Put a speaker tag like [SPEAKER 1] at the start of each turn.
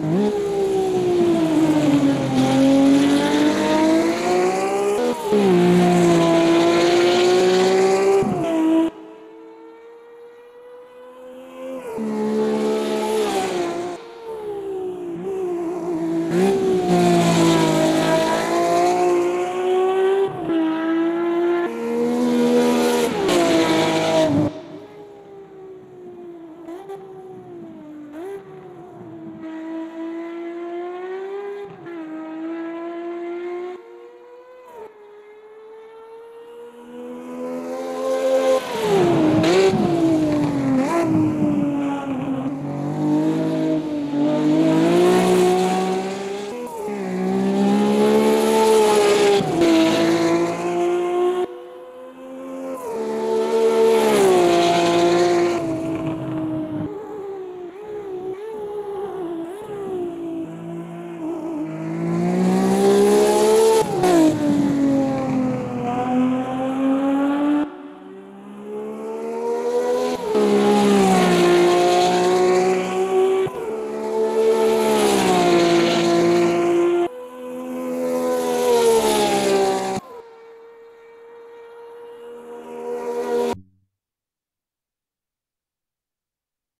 [SPEAKER 1] Mm-hmm.